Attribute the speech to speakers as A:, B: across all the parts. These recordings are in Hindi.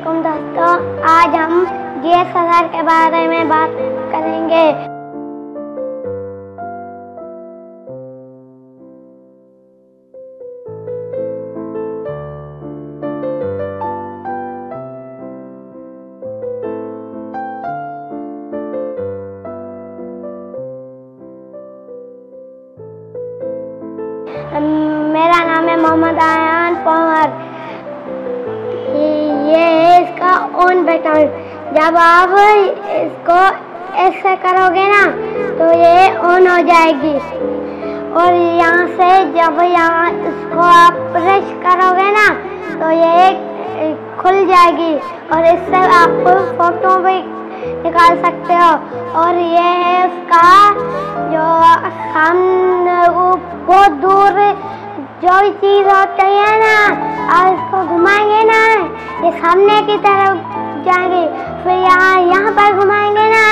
A: अस्सलाम दोस्तों, आज हम जी एस के बारे में बात करेंगे। मेरा नाम है मोहम्मद आयान पवार। ये ऑन बटन जब आप इसको ऐसे करोगे ना तो ये ऑन हो जाएगी। और यहाँ से जब यहाँ इसको आप प्रेस करोगे ना तो ये खुल जाएगी। और इससे आप फ़ोटो भी निकाल सकते हो। और ये है उसका जो सामने बहुत दूर जो भी चीज़ होती है ना और इसको घुमाएँगे ना ये सामने की तरफ़ जाएँगे, फिर यहाँ यहाँ पर घुमाएँगे ना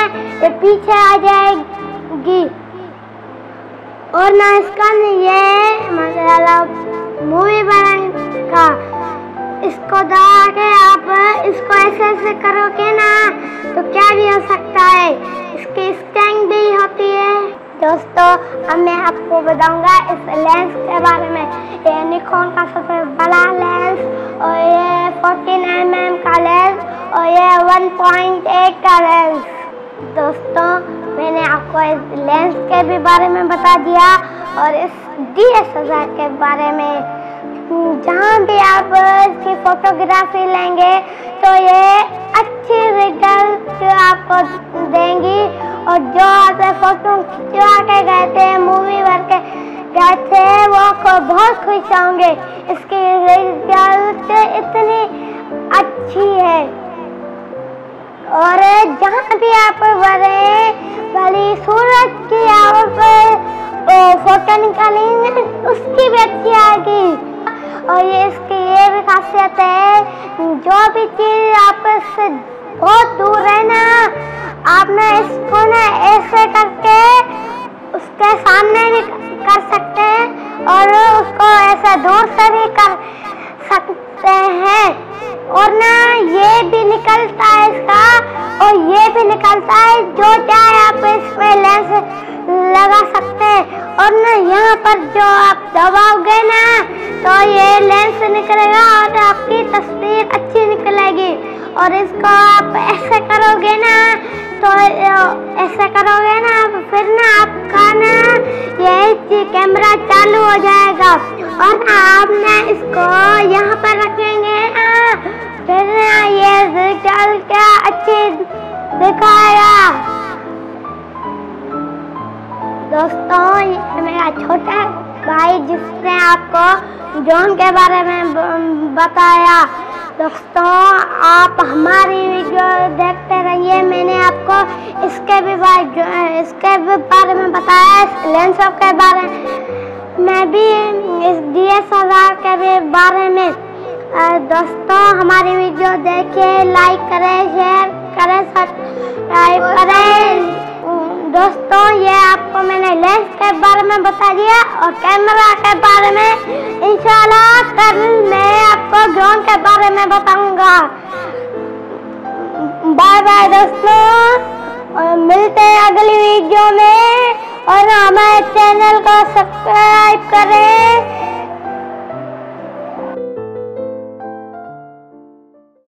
A: ये पीछे आ जाएगी। और ना इसका ये मतलब मूवी बनेगा इसको दबा के आप, इसको ऐसे ऐसे करोगे ना तो क्या भी हो सकता है। इसकी स्टैंड भी होती है। दोस्तों, अब मैं आपको बताऊँगा इस लेंस के बारे में। ये निकॉन का सबसे बड़ा लेंस और 1.8 का लेंस दोस्तों, मैंने आपको इस लेंस के भी बारे में बता दिया और इस डीएसआर के बारे में। जहाँ भी आप इसकी फोटोग्राफी लेंगे तो ये अच्छी रिज़ल्ट आपको देंगी और जो आप फ़ोटो खिंचवा के गए थे मूवी भर के गए थे, वो बहुत खुश होंगे। इसकी रिज़ल्ट इतनी अच्छी है। और जहाँ भी आप बड़े बड़ी सूरज की आप फ़ोटो निकालेंगे, उसकी अच्छी आएगी। और ये इसकी ये भी खासियत है, जो भी चीज़ आपसे बहुत दूर है ना आप ना इसको ना ऐसे करके उसके सामने भी कर सकते हैं, और उसको ऐसे दूर से भी कर सकते हैं। और ना ये भी निकलता है इसका, और ये भी निकलता है जो चाहे आप इसमें लेंस लगा सकते हैं। और ना यहाँ पर जो आप दबाओगे ना तो ये लेंस निकलेगा और आपकी तस्वीर अच्छी निकलेगी। और इसको आप ऐसे करोगे ना तो ऐसे करोगे ना, फिर ना आपका ना ये कैमरा चालू हो जाएगा। और ना आप ना इसको यहाँ पर रखेंगे ना फिर ये क्या अच्छी दिखाएगा दोस्तों, ये मेरा छोटा भाई जिसने आपको जोन के बारे में बताया। दोस्तों, आप हमारी वीडियो देखते रहिए। मैंने आपको इसके भी इसके भी बारे में बताया लेंसों के बारे में भी, इस डी एस के भी बारे में। दोस्तों, हमारी वीडियो देखिए लाइक करें शेयर करें सब्सक्राइब करें। दोस्तों, ये आपको मैंने लेंस के बारे में बता दिया और कैमरा के बारे में। इंशाल्लाह, कल मैं आपको ड्रोन के बारे में बताऊँगा। बाय बाय दोस्तों। और मिलते हैं अगली वीडियो में और हमारे चैनल को सब्सक्राइब करें।